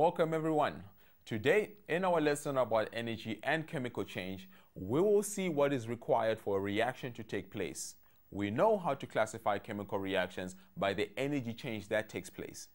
Welcome everyone. Today, in our lesson about energy and chemical change, we will see what is required for a reaction to take place. We know how to classify chemical reactions by the energy change that takes place.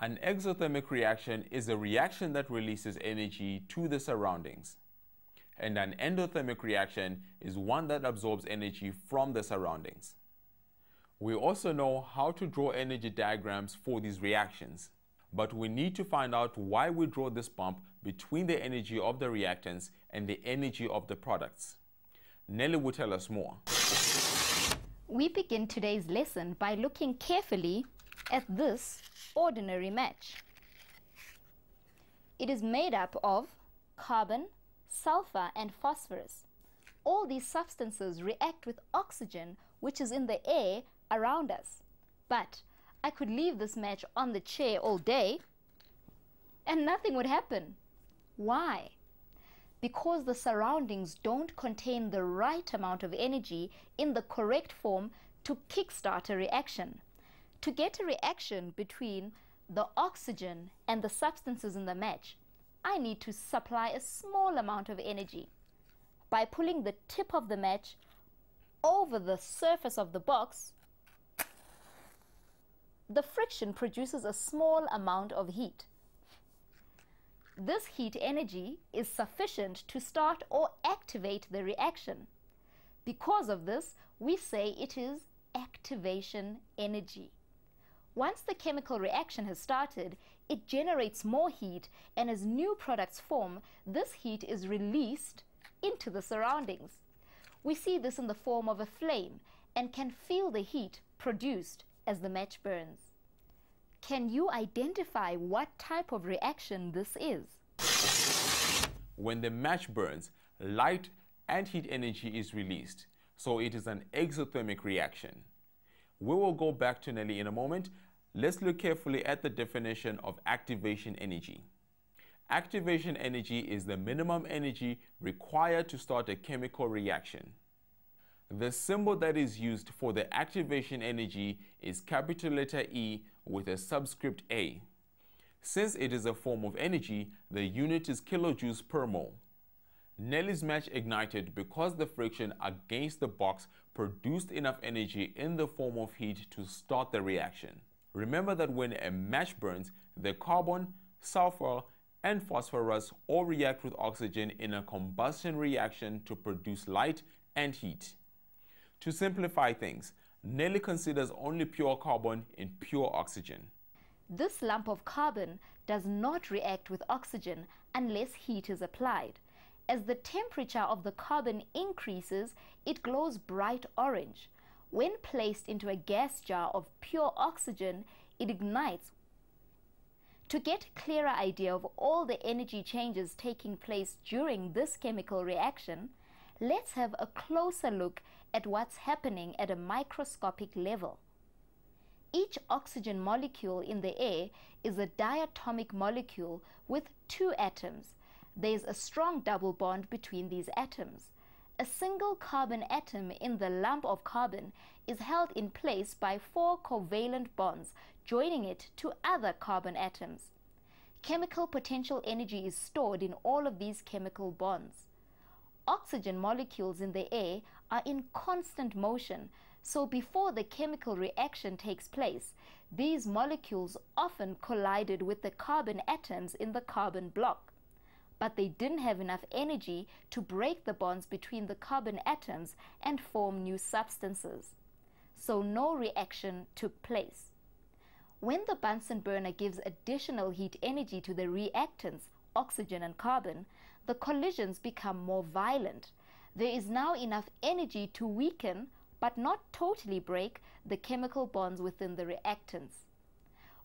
An exothermic reaction is a reaction that releases energy to the surroundings. And an endothermic reaction is one that absorbs energy from the surroundings. We also know how to draw energy diagrams for these reactions but we need to find out why we draw this bump between the energy of the reactants and the energy of the products. Nelly will tell us more. We begin today's lesson by looking carefully at this ordinary match. It is made up of carbon, sulfur and phosphorus. All these substances react with oxygen which is in the air around us. But I could leave this match on the chair all day and nothing would happen. Why? Because the surroundings don't contain the right amount of energy in the correct form to kickstart a reaction. To get a reaction between the oxygen and the substances in the match, I need to supply a small amount of energy. By pulling the tip of the match over the surface of the box, the friction produces a small amount of heat. This heat energy is sufficient to start or activate the reaction. Because of this, we say it is activation energy. Once the chemical reaction has started, it generates more heat and as new products form, this heat is released into the surroundings. We see this in the form of a flame and can feel the heat produced as the match burns. Can you identify what type of reaction this is? When the match burns, light and heat energy is released, so it is an exothermic reaction. We will go back to Nelly in a moment. Let's look carefully at the definition of activation energy. Activation energy is the minimum energy required to start a chemical reaction. The symbol that is used for the activation energy is capital letter E with a subscript A. Since it is a form of energy, the unit is kilojoules per mole. Nelly's match ignited because the friction against the box produced enough energy in the form of heat to start the reaction. Remember that when a match burns, the carbon, sulfur, and phosphorus all react with oxygen in a combustion reaction to produce light and heat. To simplify things, Nelly considers only pure carbon in pure oxygen. This lump of carbon does not react with oxygen unless heat is applied. As the temperature of the carbon increases, it glows bright orange. When placed into a gas jar of pure oxygen, it ignites. To get a clearer idea of all the energy changes taking place during this chemical reaction, let's have a closer look at what's happening at a microscopic level. Each oxygen molecule in the air is a diatomic molecule with two atoms. There's a strong double bond between these atoms. A single carbon atom in the lump of carbon is held in place by four covalent bonds joining it to other carbon atoms. Chemical potential energy is stored in all of these chemical bonds oxygen molecules in the air are in constant motion, so before the chemical reaction takes place, these molecules often collided with the carbon atoms in the carbon block. But they didn't have enough energy to break the bonds between the carbon atoms and form new substances. So no reaction took place. When the Bunsen burner gives additional heat energy to the reactants, oxygen and carbon, the collisions become more violent. There is now enough energy to weaken, but not totally break, the chemical bonds within the reactants.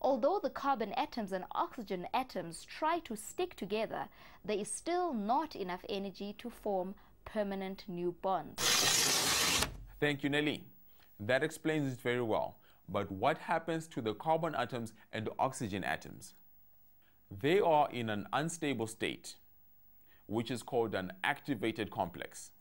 Although the carbon atoms and oxygen atoms try to stick together, there is still not enough energy to form permanent new bonds. Thank you, Nelly. That explains it very well. But what happens to the carbon atoms and oxygen atoms? They are in an unstable state which is called an activated complex.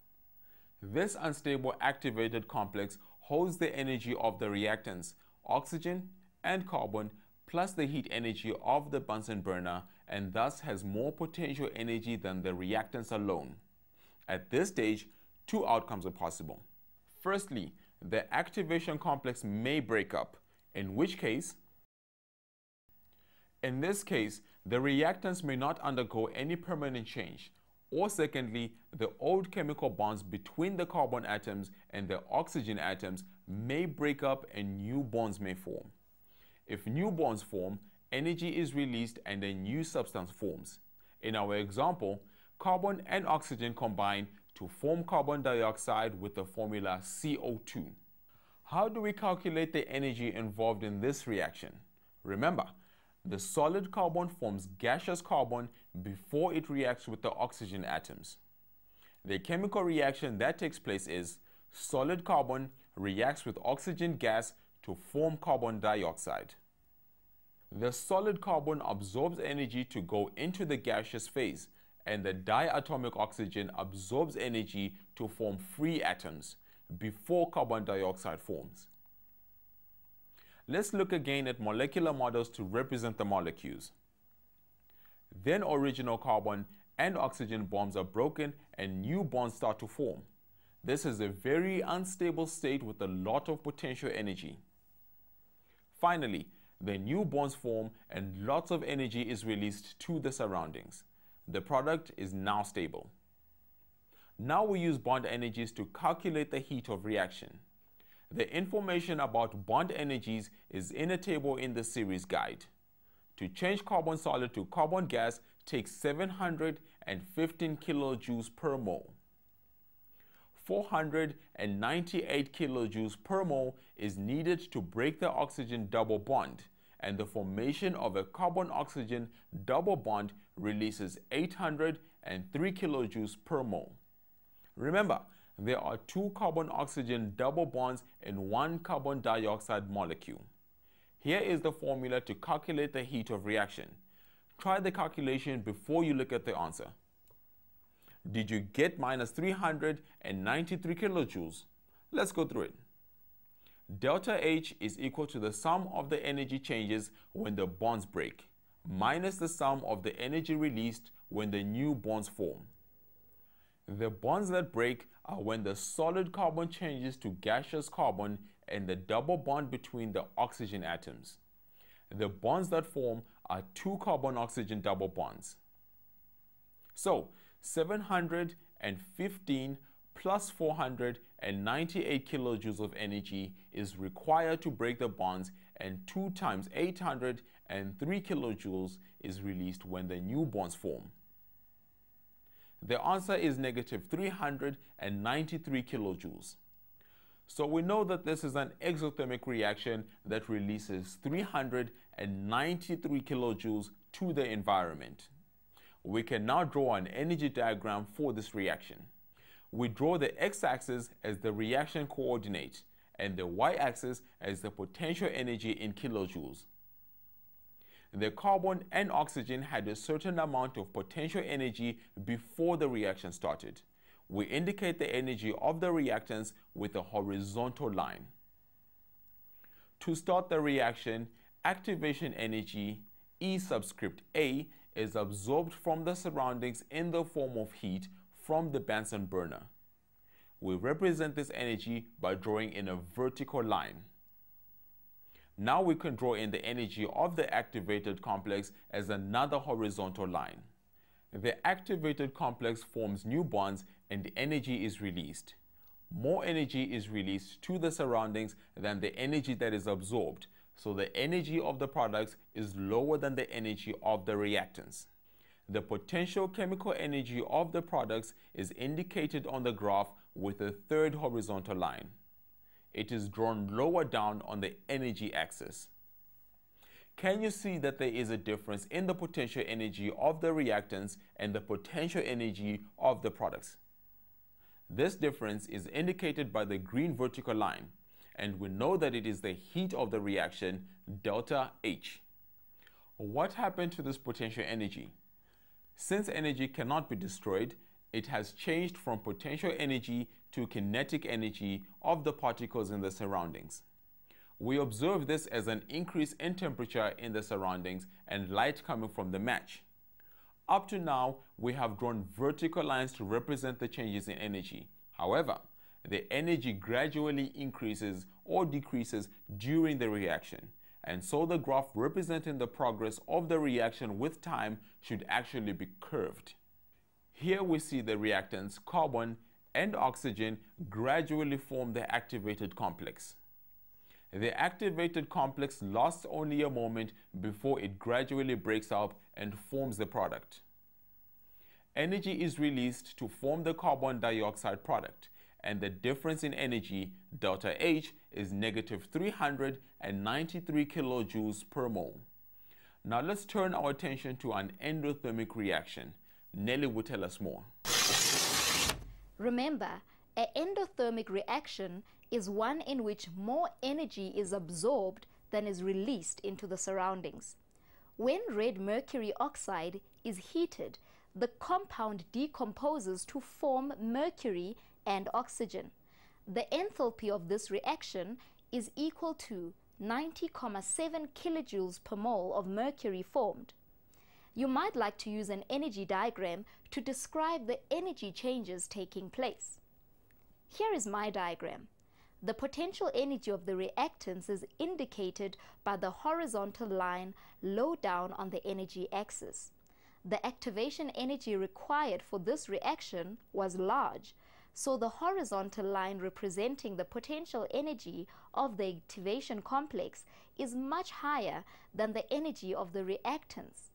This unstable activated complex holds the energy of the reactants, oxygen and carbon, plus the heat energy of the Bunsen burner and thus has more potential energy than the reactants alone. At this stage, two outcomes are possible. Firstly, the activation complex may break up, in which case, in this case, the reactants may not undergo any permanent change, or secondly, the old chemical bonds between the carbon atoms and the oxygen atoms may break up and new bonds may form. If new bonds form, energy is released and a new substance forms. In our example, carbon and oxygen combine to form carbon dioxide with the formula CO2. How do we calculate the energy involved in this reaction? Remember, the solid carbon forms gaseous carbon before it reacts with the oxygen atoms. The chemical reaction that takes place is solid carbon reacts with oxygen gas to form carbon dioxide. The solid carbon absorbs energy to go into the gaseous phase, and the diatomic oxygen absorbs energy to form free atoms before carbon dioxide forms. Let's look again at molecular models to represent the molecules. Then original carbon and oxygen bonds are broken and new bonds start to form. This is a very unstable state with a lot of potential energy. Finally, the new bonds form and lots of energy is released to the surroundings. The product is now stable. Now we use bond energies to calculate the heat of reaction. The information about bond energies is in a table in the series guide. To change carbon solid to carbon gas takes 715 kilojoules per mole. 498 kilojoules per mole is needed to break the oxygen double bond, and the formation of a carbon-oxygen double bond releases 803 kilojoules per mole. Remember, there are two carbon-oxygen double bonds in one carbon dioxide molecule. Here is the formula to calculate the heat of reaction. Try the calculation before you look at the answer. Did you get minus 393 kilojoules? Let's go through it. Delta H is equal to the sum of the energy changes when the bonds break, minus the sum of the energy released when the new bonds form. The bonds that break are when the solid carbon changes to gaseous carbon and the double bond between the oxygen atoms. The bonds that form are two carbon-oxygen double bonds. So, 715 plus 498 kilojoules of energy is required to break the bonds and 2 times 803 kilojoules is released when the new bonds form. The answer is negative 393 kilojoules. So we know that this is an exothermic reaction that releases 393 kilojoules to the environment we can now draw an energy diagram for this reaction. We draw the x-axis as the reaction coordinate and the y-axis as the potential energy in kilojoules. The carbon and oxygen had a certain amount of potential energy before the reaction started. We indicate the energy of the reactants with a horizontal line. To start the reaction, activation energy E subscript A is absorbed from the surroundings in the form of heat from the Bunsen burner. We represent this energy by drawing in a vertical line. Now we can draw in the energy of the activated complex as another horizontal line. The activated complex forms new bonds and energy is released. More energy is released to the surroundings than the energy that is absorbed, so the energy of the products is lower than the energy of the reactants. The potential chemical energy of the products is indicated on the graph with a third horizontal line. It is drawn lower down on the energy axis. Can you see that there is a difference in the potential energy of the reactants and the potential energy of the products? This difference is indicated by the green vertical line and we know that it is the heat of the reaction, delta H. What happened to this potential energy? Since energy cannot be destroyed, it has changed from potential energy to kinetic energy of the particles in the surroundings. We observe this as an increase in temperature in the surroundings and light coming from the match. Up to now, we have drawn vertical lines to represent the changes in energy. However, the energy gradually increases or decreases during the reaction. And so the graph representing the progress of the reaction with time should actually be curved. Here we see the reactants carbon and oxygen gradually form the activated complex. The activated complex lasts only a moment before it gradually breaks up and forms the product. Energy is released to form the carbon dioxide product, and the difference in energy, delta H, is negative 393 kilojoules per mole. Now let's turn our attention to an endothermic reaction. Nelly will tell us more. Remember, an endothermic reaction is one in which more energy is absorbed than is released into the surroundings. When red mercury oxide is heated, the compound decomposes to form mercury and oxygen. The enthalpy of this reaction is equal to 90,7 kilojoules per mole of mercury formed. You might like to use an energy diagram to describe the energy changes taking place. Here is my diagram. The potential energy of the reactants is indicated by the horizontal line low down on the energy axis. The activation energy required for this reaction was large, so the horizontal line representing the potential energy of the activation complex is much higher than the energy of the reactants.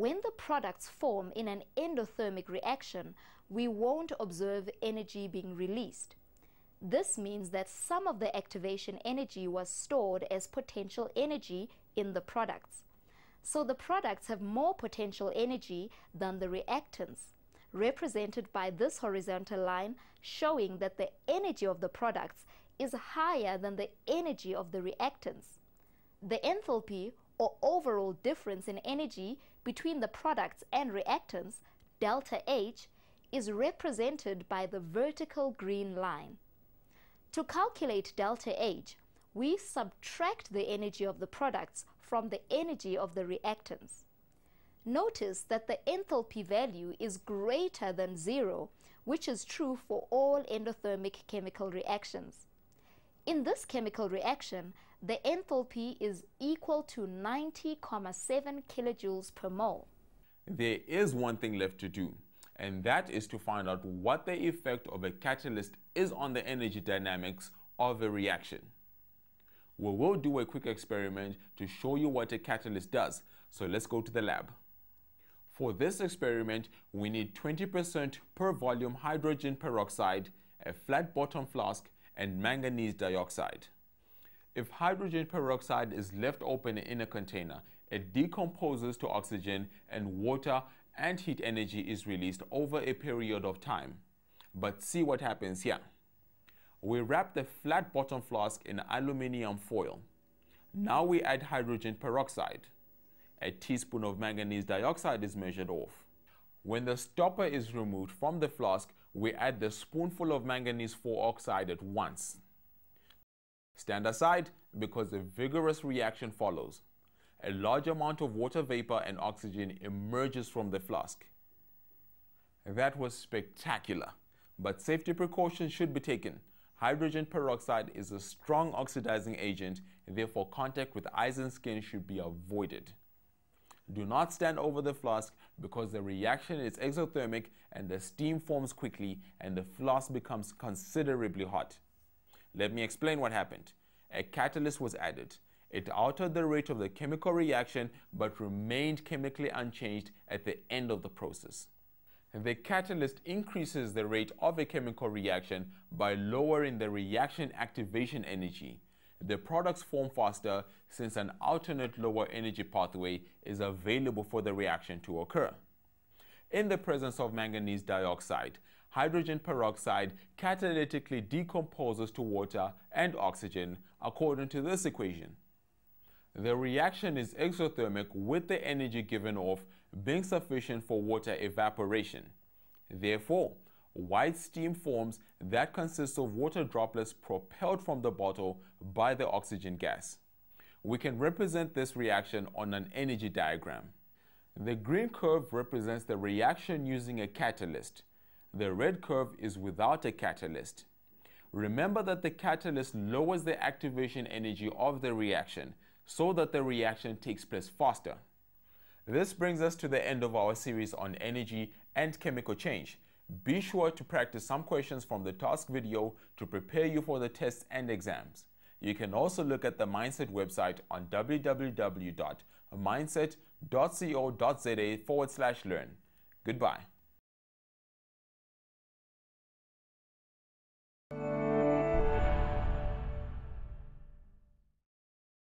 When the products form in an endothermic reaction, we won't observe energy being released. This means that some of the activation energy was stored as potential energy in the products. So the products have more potential energy than the reactants represented by this horizontal line showing that the energy of the products is higher than the energy of the reactants. The enthalpy or overall difference in energy between the products and reactants, delta H, is represented by the vertical green line. To calculate delta H, we subtract the energy of the products from the energy of the reactants. Notice that the enthalpy value is greater than zero, which is true for all endothermic chemical reactions. In this chemical reaction, the enthalpy is equal to 90,7 kilojoules per mole. There is one thing left to do, and that is to find out what the effect of a catalyst is on the energy dynamics of a reaction. We will do a quick experiment to show you what a catalyst does, so let's go to the lab. For this experiment, we need 20% per volume hydrogen peroxide, a flat bottom flask, and manganese dioxide. If hydrogen peroxide is left open in a container, it decomposes to oxygen and water and heat energy is released over a period of time. But see what happens here. We wrap the flat bottom flask in aluminium foil. Now we add hydrogen peroxide a teaspoon of manganese dioxide is measured off. When the stopper is removed from the flask, we add the spoonful of manganese 4 oxide at once. Stand aside because a vigorous reaction follows. A large amount of water vapor and oxygen emerges from the flask. That was spectacular, but safety precautions should be taken. Hydrogen peroxide is a strong oxidizing agent, therefore contact with eyes and skin should be avoided. Do not stand over the flask because the reaction is exothermic and the steam forms quickly and the flask becomes considerably hot. Let me explain what happened. A catalyst was added. It altered the rate of the chemical reaction but remained chemically unchanged at the end of the process. The catalyst increases the rate of a chemical reaction by lowering the reaction activation energy the products form faster since an alternate lower energy pathway is available for the reaction to occur. In the presence of manganese dioxide, hydrogen peroxide catalytically decomposes to water and oxygen according to this equation. The reaction is exothermic with the energy given off being sufficient for water evaporation. Therefore, white steam forms that consists of water droplets propelled from the bottle by the oxygen gas. We can represent this reaction on an energy diagram. The green curve represents the reaction using a catalyst. The red curve is without a catalyst. Remember that the catalyst lowers the activation energy of the reaction so that the reaction takes place faster. This brings us to the end of our series on energy and chemical change. Be sure to practice some questions from the task video to prepare you for the tests and exams. You can also look at the Mindset website on www.mindset.co.za forward slash learn. Goodbye. you